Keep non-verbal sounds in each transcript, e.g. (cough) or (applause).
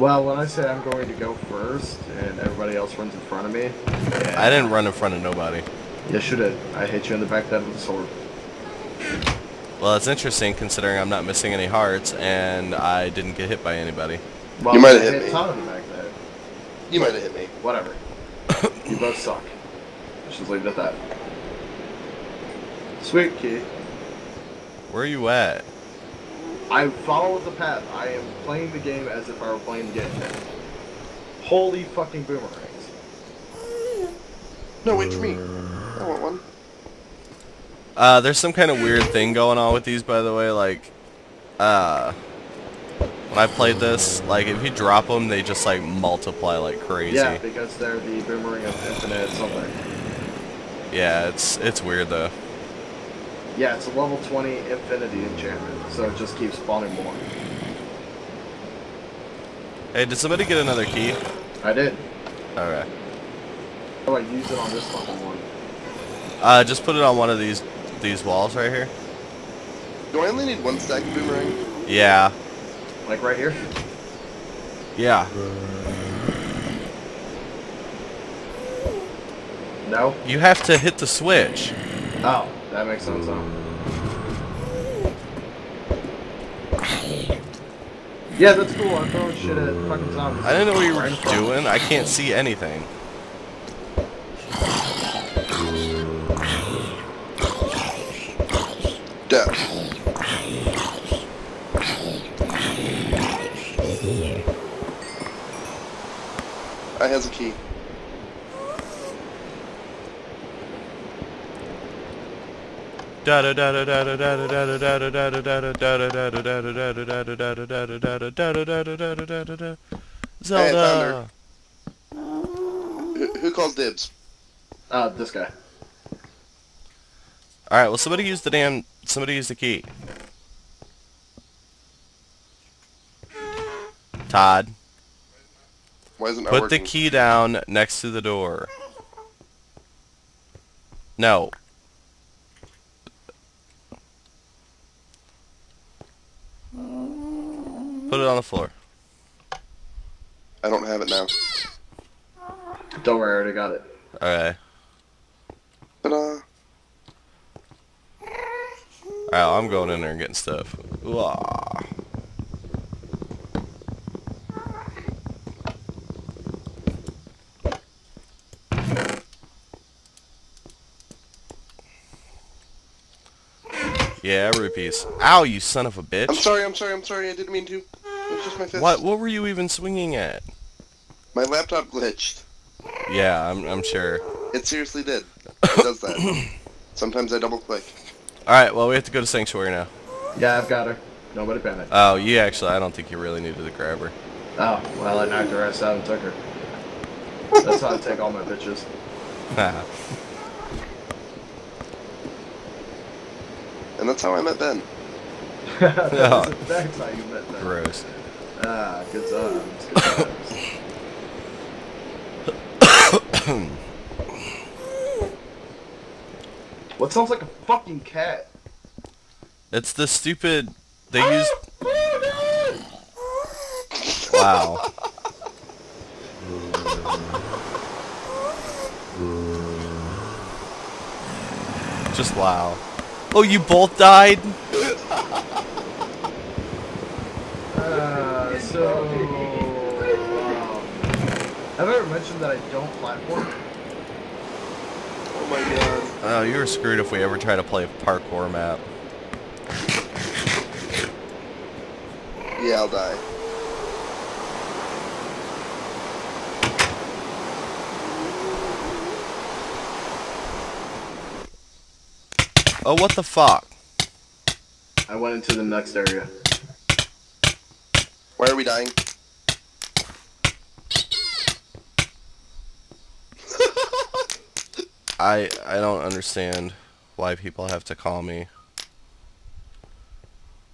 Not at all. Well, when I say I'm going to go first and everybody else runs in front of me, I didn't run in front of nobody. you should have. I hit you in the back of the head with a sword. Well, it's interesting considering I'm not missing any hearts and I didn't get hit by anybody. Well, You might have I hit me. Todd in the back of the head. You might have hit me. Whatever. (coughs) you both suck. Let's just leave it at that. Sweet key. Where are you at? I follow the path. I am playing the game as if I were playing the game. Holy fucking boomerangs. No, wait for me. I want one. Uh, there's some kind of weird thing going on with these, by the way. Like, uh, when I played this, like, if you drop them, they just, like, multiply like crazy. Yeah, because they're the boomerang of infinite something. Yeah, it's it's weird, though. Yeah, it's a level 20 infinity enchantment, so it just keeps spawning more. Hey, did somebody get another key? I did. Alright. Oh, I used it on this fucking one. Uh, just put it on one of these these walls right here. Do I only need one stack of boomerang? Yeah. Like right here? Yeah. No? You have to hit the switch. Oh, that makes sense though. Yeah, that's cool. I'm throwing shit at fucking zombies. I didn't know what you were front. doing. I can't see anything. Death. I has a key. Zelda. Who, who calls dibs? Uh, this guy. All right. Well, somebody use the damn. Somebody use the key. Todd, Why isn't that put working? the key down next to the door. No. Put it on the floor. I don't have it now. Don't worry, I already got it. All right. But uh, All right. I'm going in there and getting stuff. Ooh, ah. Yeah, rupees. Ow, you son of a bitch. I'm sorry. I'm sorry. I'm sorry. I didn't mean to. It just my fist. What? What were you even swinging at? My laptop glitched. Yeah, I'm, I'm sure. It seriously did. It does that. (coughs) Sometimes I double click. All right. Well, we have to go to sanctuary now. Yeah, I've got her. Nobody panic. Oh, you actually. I don't think you really needed to grab her. Oh, well, I knocked her ass out and took her. That's how I take all my bitches. (laughs) And that's how I met Ben. (laughs) that's, Oh. that's how you met them. Gross. Ah, good. Good times. what sounds like a fucking cat? It's the stupid. They use. Wow. Just wow. Oh, you both died? So. Have I ever mentioned that I don't platform? Oh my god. Oh, you're screwed if we ever try to play a parkour map. Yeah, I'll die. Oh, what the fuck? I went into the next area. Why are we dying? (laughs) I I don't understand why people have to call me.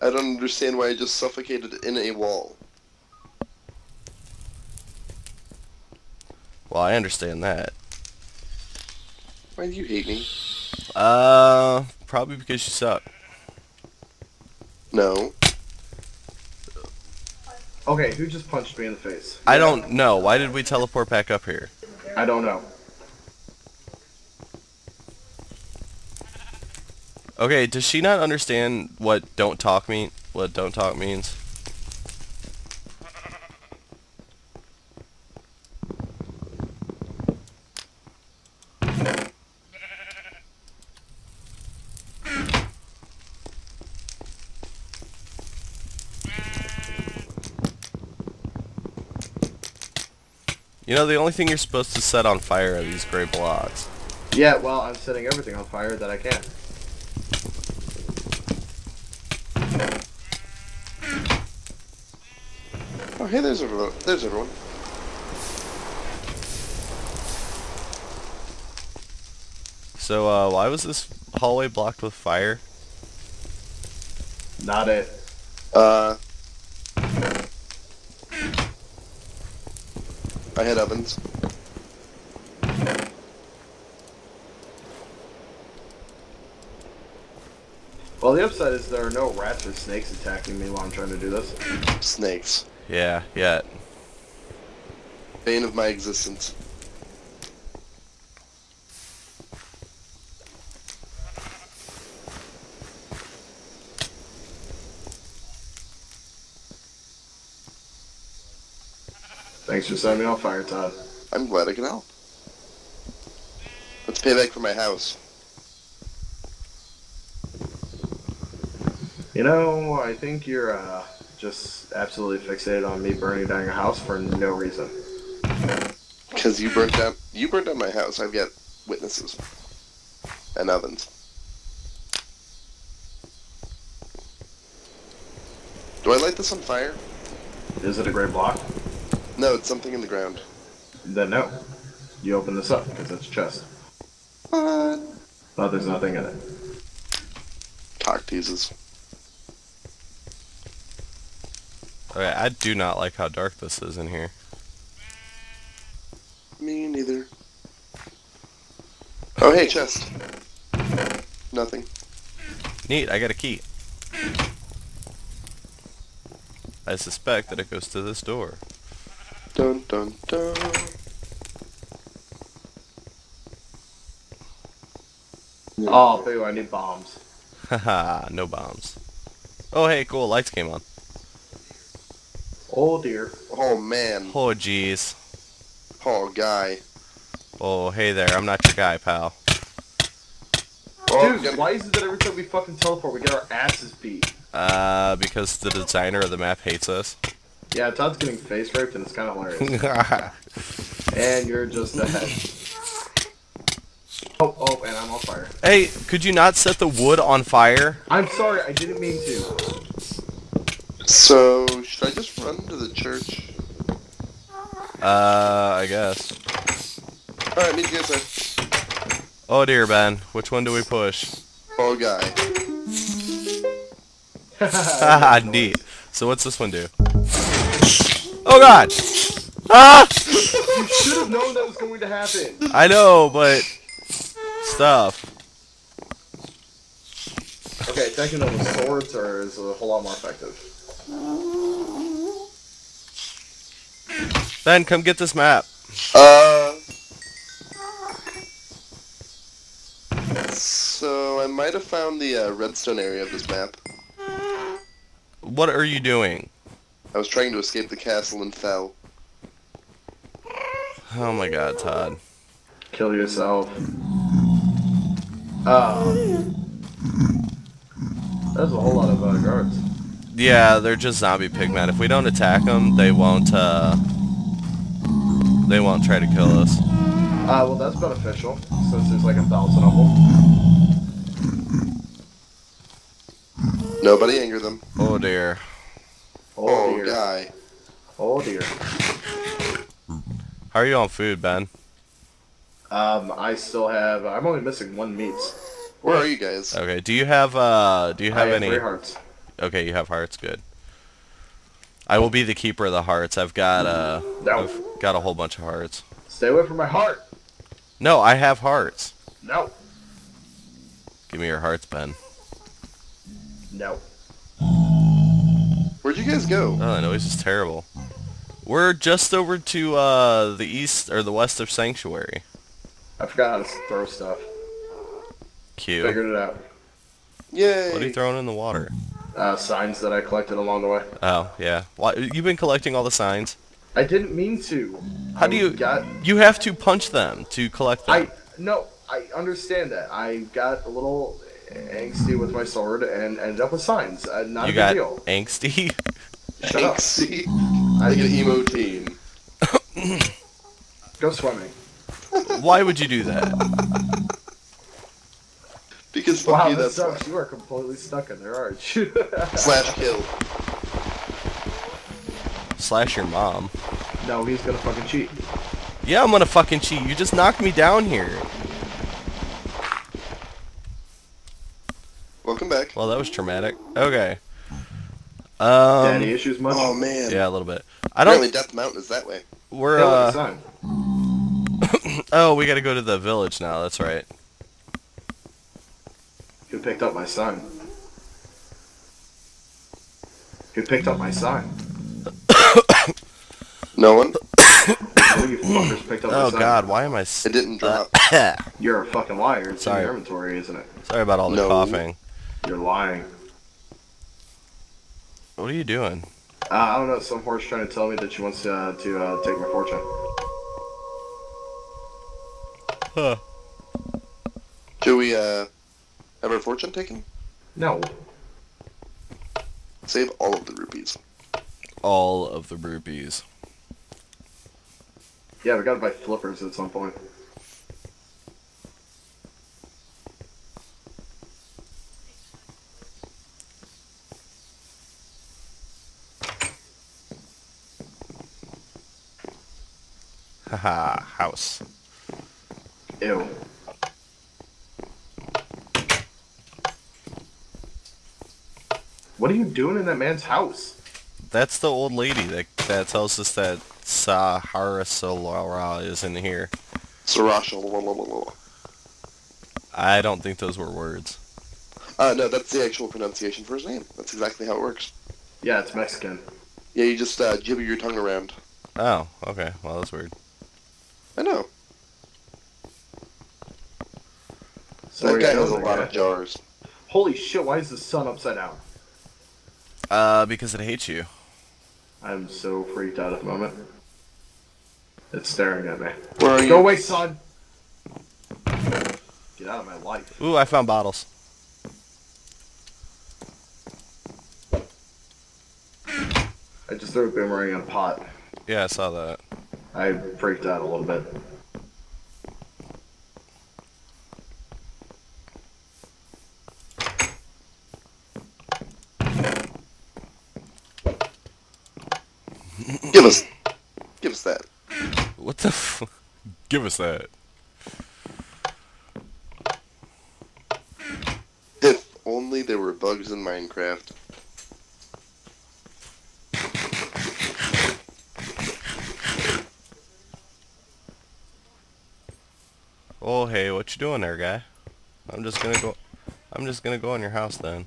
I don't understand why I just suffocated in a wall. Well, I understand that. Why do you hate me? Uh, probably because you suck. No. Okay, who just punched me in the face? I don't know. Why did we teleport back up here? I don't know. Okay, does she not understand what don't talk mean? What don't talk means? You know, the only thing you're supposed to set on fire are these gray blocks. Yeah, well, I'm setting everything on fire that I can. Oh, hey, there's everyone. There's everyone. So, uh, why was this hallway blocked with fire? Not it. Uh, I had ovens. Well, the upside is there are no rats or snakes attacking me while I'm trying to do this. Snakes. Yeah, yeah. Bane of my existence. Thanks for setting me on fire, Todd. I'm glad I can help. Let's pay back for my house. You know, I think you're uh, just absolutely fixated on me burning down your house for no reason. Because you burnt down you burnt down my house. I've got witnesses. And ovens. Do I light this on fire? Is it a gray block? No, it's something in the ground. Then no. You open this up because it's a chest. What? But there's nothing in it. Cock teases. Okay, I do not like how dark this is in here. Me neither. Oh, hey, chest. Nothing. Neat, I got a key. I suspect that it goes to this door. Dun dun dun. Oh, boo, I need bombs. Haha, (laughs) no bombs. Oh hey, cool, lights came on. Oh dear. Oh man. Oh jeez. Oh guy. Oh hey there, I'm not your guy, pal. Oh, Dude, gonna- why is it that every time we fucking teleport, we get our asses beat? Uh, because the designer of the map hates us. Yeah, Todd's getting face raped and it's kind of hilarious. (laughs) and you're just ahead. Oh, oh, and I'm on fire. hey, could you not set the wood on fire? I'm sorry, I didn't mean to. So should I just run to the church? Uh, I guess. All right, meet you guys there. Oh dear, Ben. Which one do we push? Oh guy. Haha, (laughs) neat. So what's this one do? Oh god! Ah! you should have known that was going to happen. I know, but stuff. Okay, attacking them the swords are is a whole lot more effective. Ben, come get this map. Uh. So I might have found the uh, redstone area of this map. What are you doing? I was trying to escape the castle and fell. Oh my god, Todd. Kill yourself. Oh. That's a whole lot of uh, guards. Yeah, they're just zombie pigmen. If we don't attack them, they won't, uh... They won't try to kill us. Uh, well, that's beneficial, since there's like a thousand of them. Nobody anger them. Oh dear. Oh, Oh, dear. guy. Oh dear. How are you on food, Ben? Um, I still have. I'm only missing one meat. Where are you guys? Okay, do you have, uh... Do you have, I have have any... three hearts. Okay, you have hearts. Good. I will be the keeper of the hearts. I've got, uh... No. I've got a whole bunch of hearts. Stay away from my heart. No, I have hearts. No. Give me your hearts, Ben. No. Where'd you guys go? Oh, that noise is terrible. We're just over to uh, the east or the west of Sanctuary. I forgot how to throw stuff. Cute. Figured it out. Yay! What are you throwing in the water? Uh, signs that I collected along the way. Oh, yeah. Why, you've been collecting all the signs. I didn't mean to. How I do you... got? You have to punch them to collect them. I no. I understand that. I got a little angsty with my sword and ended up with signs. Uh, not you a got big deal. angsty? (laughs) Shut up. I Like an emo teen. (coughs) go swimming. Why would you do that? Because fuck Wow, you, that that's sucks. why. You are completely stuck in there, aren't you? (laughs) Slash kill. Slash your mom. no, he's gonna fucking cheat. Yeah, I'm gonna fucking cheat. You just knocked me down here. Welcome back. Well, that was traumatic. Okay. Um, Daddy issues much? Oh man. yeah, a little bit. I don't. Death Mountain is that way. We're Hell, uh. it's (coughs) a. Oh, we gotta go to the village now. That's right. Who picked up my son? Who picked up my son? (coughs) No one. One you fuckers picked up (coughs) my Oh sign. God, why am I? S- It didn't drop. You're a fucking liar. It's Sorry. in your inventory, isn't it? Sorry about all the No. coughing. You're lying. What are you doing? Uh, I don't know. Some horse trying to tell me that she wants to, uh, to uh, take my fortune. Huh. Should we uh have our fortune taken? No. Save all of the rupees. All of the rupees. Yeah, we gotta buy flippers at some point. Haha. (laughs) House. Ew. What are you doing in that man's house? That's the old lady that that tells us that Sahara Solara is in here. Sarasha. I don't think those were words. Uh, no, that's the actual pronunciation for his name. That's exactly how it works. Yeah, it's Mexican. Yeah, you just uh, jibber your tongue around. Oh, okay. Well, that's weird. I know. So that guy gonna has a lot there. of jars. Holy shit, why is the sun upside down? Uh, because it hates you. I'm so freaked out at the moment. It's staring at me. Where are you? Go away, son! Get out of my life. Ooh, I found bottles. I just threw a boomerang in a pot. Yeah, I saw that. I freaked out a little bit. Give us, give us that. What the? F- Give us that. If only there were bugs in Minecraft. Oh, hey, what you doing there, guy? I'm just gonna go. I'm just gonna go in your house then.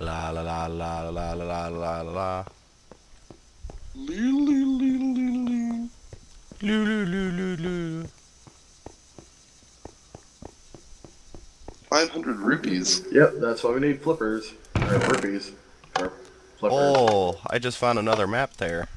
La la la la la la la la la loo. 500 rupees. Yep, that's why we need flippers. Or rupees. Or flippers. Oh, I just found another map there.